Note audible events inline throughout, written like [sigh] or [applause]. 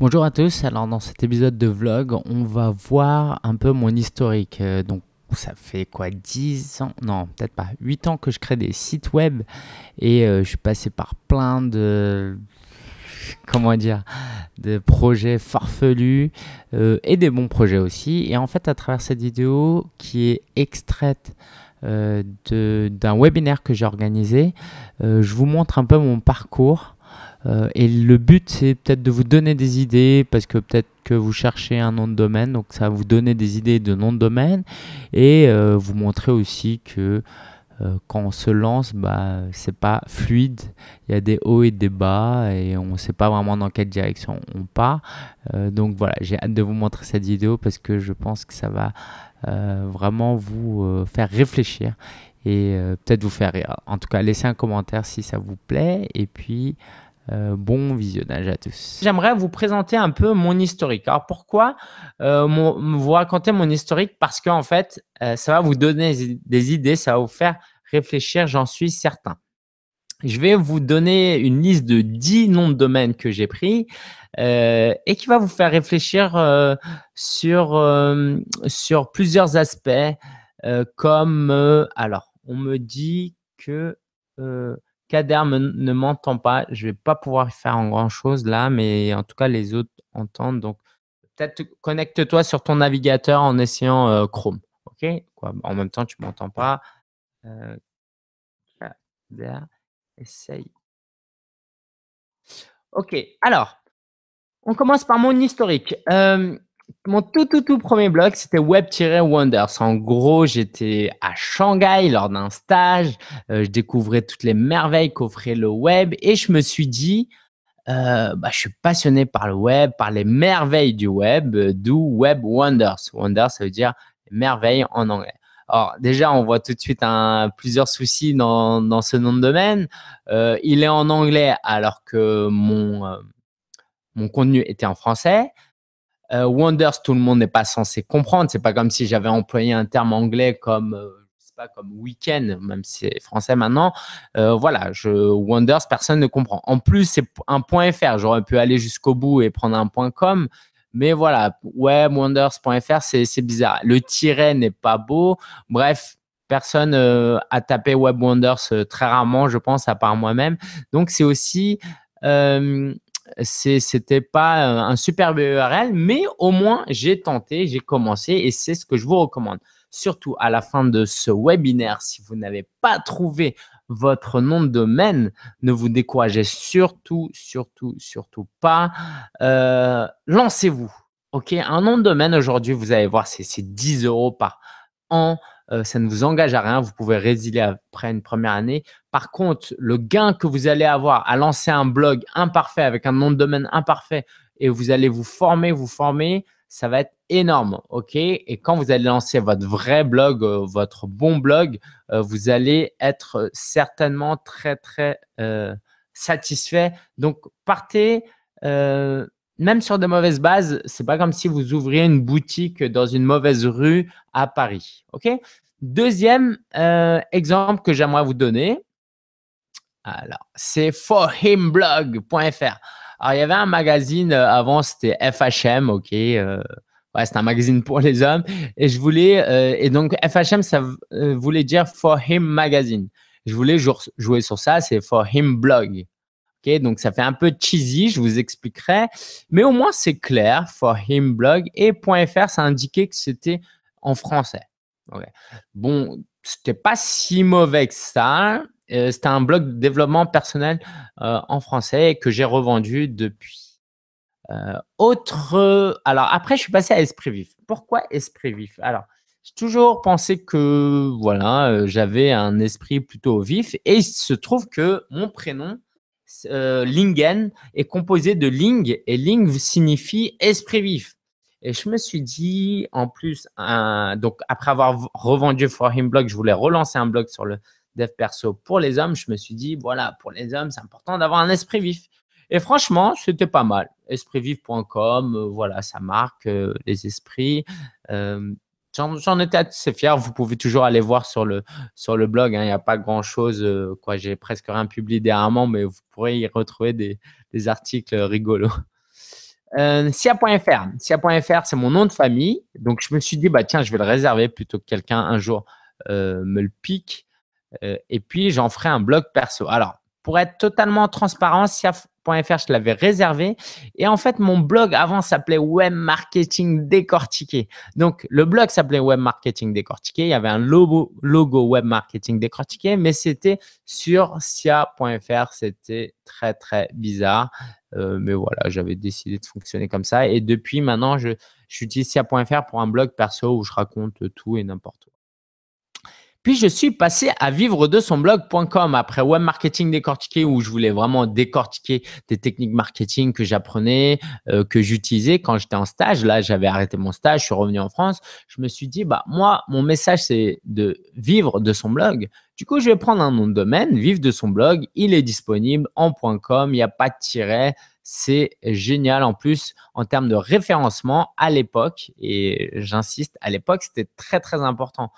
Bonjour à tous, alors dans cet épisode de vlog, on va voir un peu mon historique. Euh, donc ça fait quoi 10 ans? Non, peut-être pas. 8 ans que je crée des sites web et euh, je suis passé par plein de comment dire de projets farfelus euh, et des bons projets aussi. Et en fait, à travers cette vidéo qui est extraite d'un webinaire que j'ai organisé, je vous montre un peu mon parcours euh, et le but, c'est peut-être de vous donner des idées, parce que peut-être que vous cherchez un nom de domaine, donc ça va vous donner des idées de nom de domaine, et euh, vous montrer aussi que euh, quand on se lance, bah, c'est pas fluide, il y a des hauts et des bas, et on ne sait pas vraiment dans quelle direction on part. donc voilà, j'ai hâte de vous montrer cette vidéo, parce que je pense que ça va vraiment vous faire réfléchir et peut-être vous faire rire. En tout cas, laissez un commentaire si ça vous plaît, et puis... Euh, bon visionnage à tous. J'aimerais vous présenter un peu mon historique. Alors pourquoi euh, vous raconter mon historique? Parce qu'en fait, euh, ça va vous donner des idées, ça va vous faire réfléchir, j'en suis certain. Je vais vous donner une liste de 10 noms de domaines que j'ai pris et qui va vous faire réfléchir sur, sur plusieurs aspects comme, alors, on me dit que Kader ne m'entend pas. Je vais pas pouvoir faire grand chose là, mais en tout cas, les autres entendent. Donc, peut-être connecte-toi sur ton navigateur en essayant euh, Chrome. OK? En même temps, tu m'entends pas. Euh, Kader, essaye. OK. Alors, on commence par mon historique. Euh, mon tout, tout, tout premier blog, c'était Web-Wonders. En gros, j'étais à Shanghai lors d'un stage. Euh, je découvrais toutes les merveilles qu'offrait le web et je me suis dit, euh, bah, je suis passionné par le web, par les merveilles du web, euh, d'où Web Wonders. Wonders, ça veut dire merveilles en anglais. Alors déjà, on voit tout de suite plusieurs soucis dans, dans ce nom de domaine. il est en anglais alors que mon, mon contenu était en français. Euh, wonders, tout le monde n'est pas censé comprendre. C'est pas comme si j'avais employé un terme anglais comme euh, pas comme week-end, même si c'est français maintenant. Euh, voilà, je Wonders, personne ne comprend. En plus, c'est un point .fr. J'aurais pu aller jusqu'au bout et prendre un point .com. Mais voilà, webwonders.fr, c'est bizarre. Le tiret n'est pas beau. Bref, personne a tapé Web Wonders très rarement, je pense, à part moi-même. Donc, c'est aussi c'était pas un superbe URL, mais au moins j'ai tenté, j'ai commencé et c'est ce que je vous recommande. Surtout à la fin de ce webinaire, si vous n'avez pas trouvé votre nom de domaine, ne vous découragez surtout, surtout, surtout pas. Euh, lancez-vous. OK, un nom de domaine aujourd'hui, vous allez voir, c'est 10 euros par an. Euh, ça ne vous engage à rien. Vous pouvez résilier après une première année. Par contre, le gain que vous allez avoir à lancer un blog imparfait avec un nom de domaine imparfait et vous allez vous former, vous former, ça va être énorme. OK? Et quand vous allez lancer votre vrai blog, euh, votre bon blog, euh, vous allez être certainement très, très satisfait. Donc, partez même sur de mauvaises bases, c'est pas comme si vous ouvriez une boutique dans une mauvaise rue à Paris. OK? Deuxième euh, exemple que j'aimerais vous donner, alors, c'est forhimblog.fr. Alors, il y avait un magazine euh, avant, c'était FHM, OK euh, Ouais, c'est un magazine pour les hommes. Et je voulais, et donc FHM, ça voulait dire For Him Magazine. Je voulais jouer sur ça, c'est For Him Blog donc ça fait un peu cheesy, je vous expliquerai. Mais au moins, c'est clair. For him blog et .fr, ça indiquait que c'était en français. Okay. Bon, c'était pas si mauvais que ça. Euh, c'était un blog de développement personnel euh, en français que j'ai revendu depuis. Euh, autre. Alors après, je suis passé à Esprit Vif. Pourquoi Esprit Vif? Alors, j'ai toujours pensé que voilà, j'avais un esprit plutôt vif et il se trouve que mon prénom euh, Lingen est composé de Ling et Ling signifie esprit vif. Et je me suis dit, en plus, donc après avoir revendu For Him Blog, je voulais relancer un blog sur le dev perso pour les hommes. Je me suis dit, voilà, pour les hommes, c'est important d'avoir un esprit vif. Et franchement, c'était pas mal. Espritvif.com, euh, voilà, ça marque euh, les esprits. J'en étais assez fier. Vous pouvez toujours aller voir sur le, sur le blog. Hein. Il n'y a pas grand-chose. Euh, quoi, J'ai presque rien publié dernièrement, mais vous pourrez y retrouver des, des articles rigolos. Euh, Sia.fr. C'est mon nom de famille. Donc, je me suis dit, bah, tiens, je vais le réserver plutôt que quelqu'un un jour euh, me le pique. Euh, et puis, j'en ferai un blog perso. Alors, pour être totalement transparent, Sia.fr, je l'avais réservé. Et en fait, mon blog avant s'appelait Web Marketing Décortiqué. Donc, le blog s'appelait Web Marketing Décortiqué. Il y avait un logo, logo Web Marketing Décortiqué, mais c'était sur Sia.fr. C'était très, très bizarre. Euh, mais voilà, j'avais décidé de fonctionner comme ça. Et depuis maintenant, je, j'utilise Sia.fr pour un blog perso où je raconte tout et n'importe quoi. Puis je suis passé à vivre de son blog.com après web marketing décortiqué où je voulais vraiment décortiquer des techniques marketing que j'apprenais, euh, que j'utilisais quand j'étais en stage. Là, j'avais arrêté mon stage, je suis revenu en France. Je me suis dit, bah moi, mon message c'est de vivre de son blog. Du coup, je vais prendre un nom de domaine, vivre de son blog. Il est disponible en .com, il n'y a pas de tiret. C'est génial. En plus, en termes de référencement, à l'époque, et j'insiste, à l'époque, c'était très, très important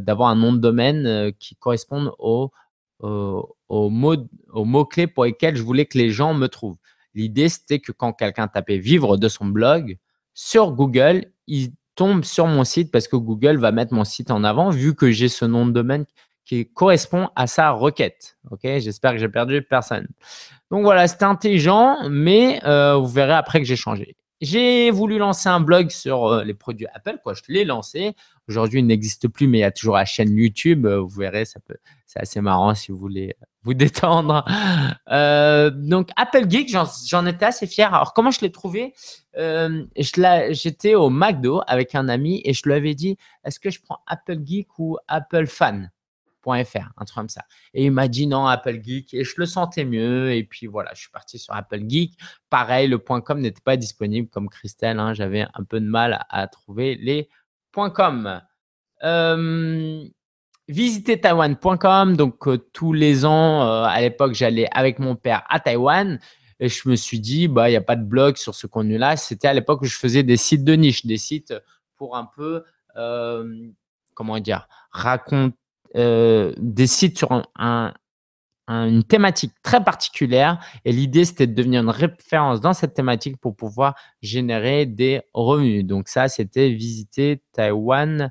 d'avoir un nom de domaine euh, qui corresponde aux, mots-clés pour lesquels je voulais que les gens me trouvent. L'idée, c'était que quand quelqu'un tapait vivre de son blog sur Google, il tombe sur mon site parce que Google va mettre mon site en avant vu que j'ai ce nom de domaine qui correspond à sa requête. J'espère que j'ai perdu personne. Donc voilà, c'était intelligent, mais euh, vous verrez après que j'ai changé. J'ai voulu lancer un blog sur euh, les produits Apple, quoi. Je l'ai lancé. Aujourd'hui, il n'existe plus, mais il y a toujours la chaîne YouTube. Euh, vous verrez, ça peut, c'est assez marrant si vous voulez vous [laughs] détendre. donc Apple Geek, j'en étais assez fier. Alors comment je l'ai trouvé? J'étais au McDo avec un ami et je lui avais dit Est-ce que je prends Apple Geek ou Apple Fan? .fr, un truc comme ça. Et il m'a dit non, Apple Geek, et je le sentais mieux. Et puis voilà, je suis parti sur Apple Geek. Pareil, le .com n'était pas disponible comme Christelle. Hein, J'avais un peu de mal à, trouver les .com. Euh, visiter Taiwan.com. Donc, euh, tous les ans, euh, à l'époque, j'allais avec mon père à Taïwan. Et je me suis dit, bah, il n'y a pas de blog sur ce contenu-là. C'était à l'époque où je faisais des sites de niche, des sites pour un peu, comment dire, raconter euh, des sites sur un, une thématique très particulière. Et l'idée, c'était de devenir une référence dans cette thématique pour pouvoir générer des revenus. Donc ça, c'était visiter taiwan.com,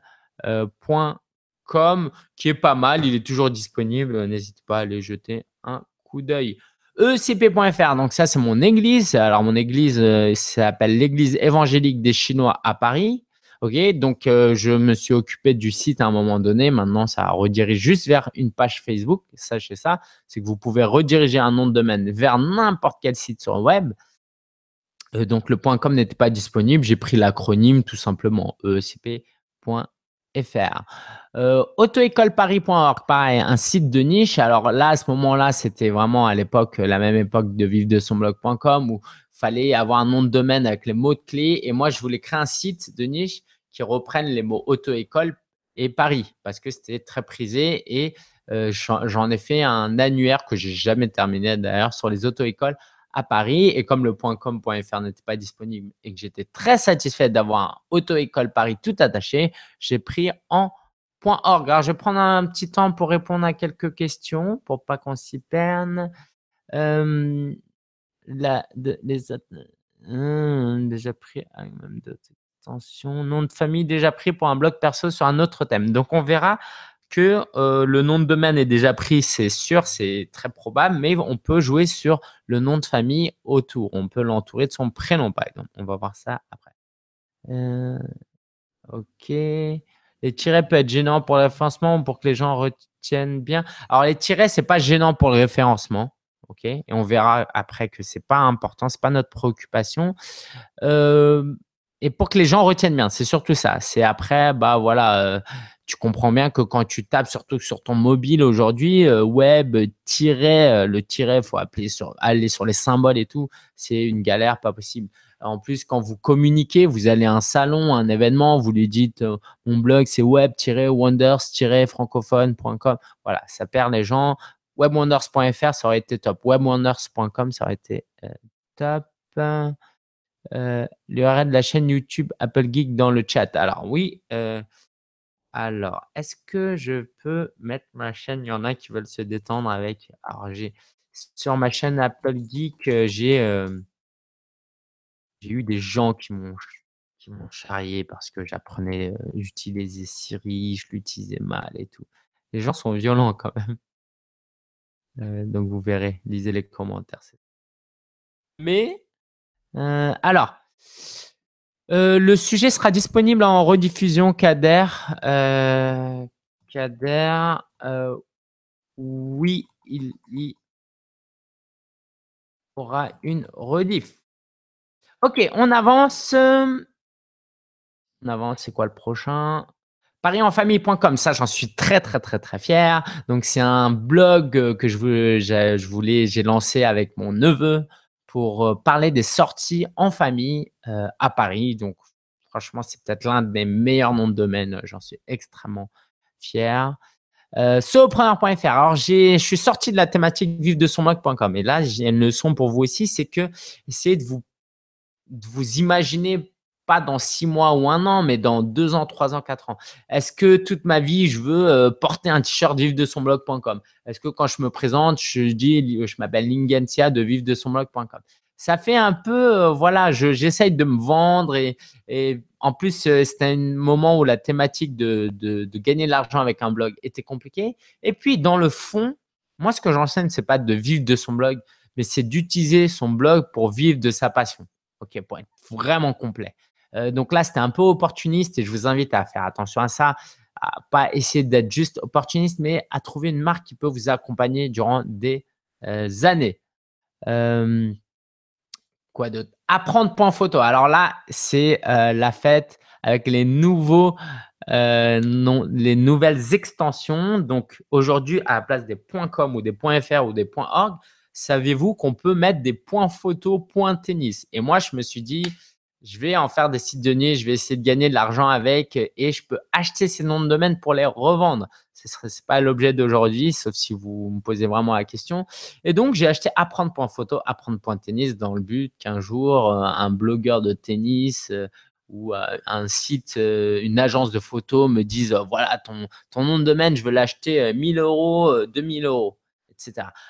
euh, qui est pas mal. Il est toujours disponible. N'hésitez pas à aller jeter un coup d'œil. ECP.fr, donc ça c'est mon église. Alors mon église euh, s'appelle l'église évangélique des Chinois à Paris. Ok, donc euh, je me suis occupé du site à un moment donné. Maintenant, ça redirige juste vers une page Facebook. Sachez ça, c'est que vous pouvez rediriger un nom de domaine vers n'importe quel site sur le web. Euh, donc le .com n'était pas disponible. J'ai pris l'acronyme tout simplement ecp.fr. Euh, Autoécoleparis.org, pareil, un site de niche. Alors là, à ce moment-là, c'était vraiment à l'époque, la même époque de vivre de son blog.com où fallait avoir un nom de domaine avec les mots de clés. Et moi, je voulais créer un site de niche qui reprenne les mots auto-école et Paris parce que c'était très prisé. Et euh, j'en ai fait un annuaire que j'ai jamais terminé d'ailleurs sur les auto-écoles à Paris. Et comme le .com.fr n'était pas disponible et que j'étais très satisfait d'avoir auto-école Paris tout attaché, j'ai pris en .org. Alors, je vais prendre un petit temps pour répondre à quelques questions pour pas qu'on s'y perde. Euh, les hum, déjà pris ah, attention nom de famille déjà pris pour un blog perso sur un autre thème. Donc on verra que euh, le nom de domaine est déjà pris, c'est sûr, c'est très probable, mais on peut jouer sur le nom de famille autour. On peut l'entourer de son prénom, par exemple. On va voir ça après. Euh, ok. Les tirets peuvent être gênants pour le référencement pour que les gens retiennent bien. Alors les tirets, c'est pas gênant pour le référencement. OK? Et on verra après que c'est pas important, c'est pas notre préoccupation. Et pour que les gens retiennent bien, c'est surtout ça. C'est après, bah voilà, tu comprends bien que quand tu tapes surtout sur ton mobile aujourd'hui, web, tiret, le tiret, faut appeler sur, aller sur les symboles et tout, c'est une galère, pas possible. En plus, quand vous communiquez, vous allez à un salon, un événement, vous lui dites mon blog c'est web-wonders-francophone.com. Voilà, ça perd les gens webwonders.fr, ça aurait été top. Webwonders.com, ça aurait été euh, top. Euh, L'URL de la chaîne YouTube Apple Geek dans le chat. Alors oui. Euh, alors, est-ce que je peux mettre ma chaîne? Il y en a qui veulent se détendre avec. Alors, j'ai sur ma chaîne Apple Geek, j'ai j'ai eu des gens qui m'ont charrié parce que j'apprenais, j'utilisais Siri, je l'utilisais mal et tout. Les gens sont violents quand même. Donc vous verrez, lisez les commentaires. Mais alors, le sujet sera disponible en rediffusion Kader. Kader, oui, il y aura une rediff. Ok, on avance. On avance, c'est quoi le prochain? Parisenfamille.com, ça j'en suis très très très très fier. Donc c'est un blog que je, voulais, j'ai lancé avec mon neveu pour euh, parler des sorties en famille euh, à Paris. Donc franchement c'est peut-être l'un de mes meilleurs noms de domaine. J'en suis extrêmement fier. Euh, Solopreneur.fr. Alors, je suis sorti de la thématique vive de son blog.com. Et là, j'ai une leçon pour vous aussi, c'est que essayez de vous, de vous imaginer pas dans six mois ou un an, mais dans deux ans, trois ans, quatre ans. Est-ce que toute ma vie, je veux euh, porter un t-shirt vive de son blog.com Est-ce que quand je me présente, je dis, je m'appelle Lingentia de vive de son blog.com Ça fait un peu, euh, voilà, j'essaye de me vendre et, en plus, euh, c'était un moment où la thématique de, gagner de l'argent avec un blog était compliquée. Et puis, dans le fond, moi, ce que j'enseigne, c'est pas de vivre de son blog, mais c'est d'utiliser son blog pour vivre de sa passion. OK, être vraiment complet. Euh, donc là, c'était un peu opportuniste et je vous invite à faire attention à ça, à pas essayer d'être juste opportuniste, mais à trouver une marque qui peut vous accompagner durant des euh, années. Euh, quoi d'autre? Apprendre point photo. Alors là, c'est la fête avec les nouvelles extensions. Donc aujourd'hui, à la place des .com ou des .fr ou des .org, savez-vous qu'on peut mettre des points photo, Et moi, je me suis dit, je vais en faire des sites de niche, je vais essayer de gagner de l'argent avec et je peux acheter ces noms de domaine pour les revendre. Ce n'est pas l'objet d'aujourd'hui, sauf si vous me posez vraiment la question. Et donc, j'ai acheté apprendre.photo, apprendre.tennis dans le but qu'un jour, euh, un blogueur de tennis euh, ou euh, un site, une agence de photos me dise, voilà, ton, ton nom de domaine, je veux l'acheter 1000 euros, 2000 euros.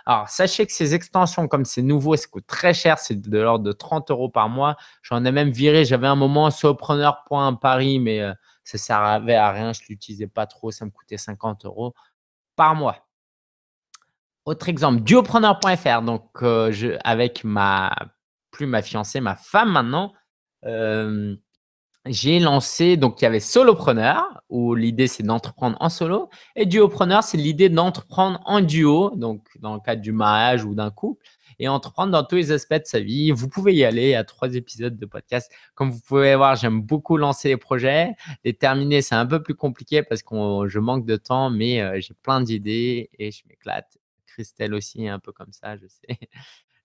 Alors, sachez que ces extensions, comme c'est nouveau, ça coûte très cher, c'est de l'ordre de 30 euros par mois. J'en ai même viré, j'avais un moment Paris, mais euh, ça ne servait à rien, je ne l'utilisais pas trop, ça me coûtait 50 euros par mois. Autre exemple, duopreneur.fr, donc euh, avec ma, plus ma fiancée, ma femme maintenant, euh, j'ai lancé, donc il y avait solopreneur, où l'idée c'est d'entreprendre en solo, et duopreneur, c'est l'idée d'entreprendre en duo, donc dans le cadre du mariage ou d'un couple, et entreprendre dans tous les aspects de sa vie. Vous pouvez y aller à trois épisodes de podcast. Comme vous pouvez voir, j'aime beaucoup lancer les projets. Les terminer, c'est un peu plus compliqué parce que je manque de temps, mais euh, j'ai plein d'idées et je m'éclate. Christelle aussi, un peu comme ça, je sais.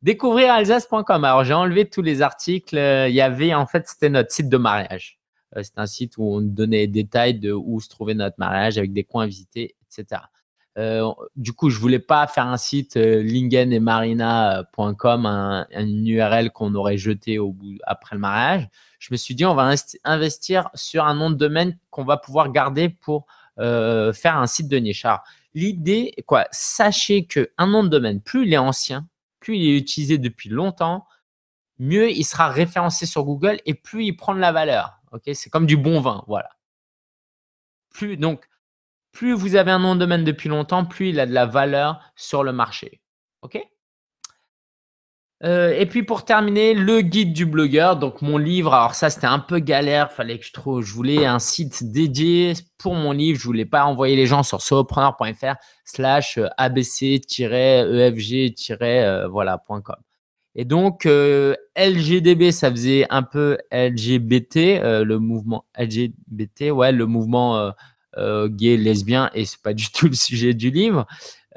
Découvrir alsace.com. Alors, j'ai enlevé tous les articles. Euh, il y avait, en fait, c'était notre site de mariage. Euh, c'est un site où on donnait des détails de où se trouvait notre mariage avec des coins visités, etc. Euh, du coup, je voulais pas faire un site lingenetmarina.com, un, une URL qu'on aurait jeté au bout après le mariage. Je me suis dit, on va investir sur un nom de domaine qu'on va pouvoir garder pour faire un site de niche. L'idée, quoi, sachez qu'un nom de domaine, plus il est ancien, plus il est utilisé depuis longtemps, mieux il sera référencé sur Google et plus il prend de la valeur. C'est comme du bon vin, voilà. Plus donc, plus vous avez un nom de domaine depuis longtemps, plus il a de la valeur sur le marché. Ok? Euh, et puis pour terminer, le guide du blogueur, donc mon livre. Alors ça, c'était un peu galère. Fallait que je trouve. Je voulais un site dédié pour mon livre. Je voulais pas envoyer les gens sur solopreneur.fr slash abc-efg-voilà.com. Et donc euh, LGDB, ça faisait un peu LGBT, euh, le mouvement LGBT, ouais, le mouvement gay, lesbien, et c'est pas du tout le sujet du livre.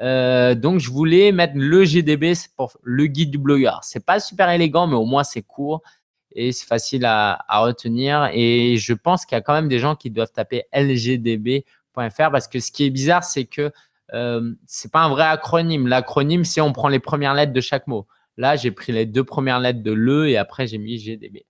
Euh, donc, je voulais mettre le GDB pour le guide du blogueur. C'est pas super élégant, mais au moins c'est court et c'est facile à, retenir. Et je pense qu'il y a quand même des gens qui doivent taper lgdb.fr parce que ce qui est bizarre, c'est que euh, c'est pas un vrai acronyme. L'acronyme, c'est on prend les premières lettres de chaque mot. Là, j'ai pris les deux premières lettres de le et après j'ai mis GDB.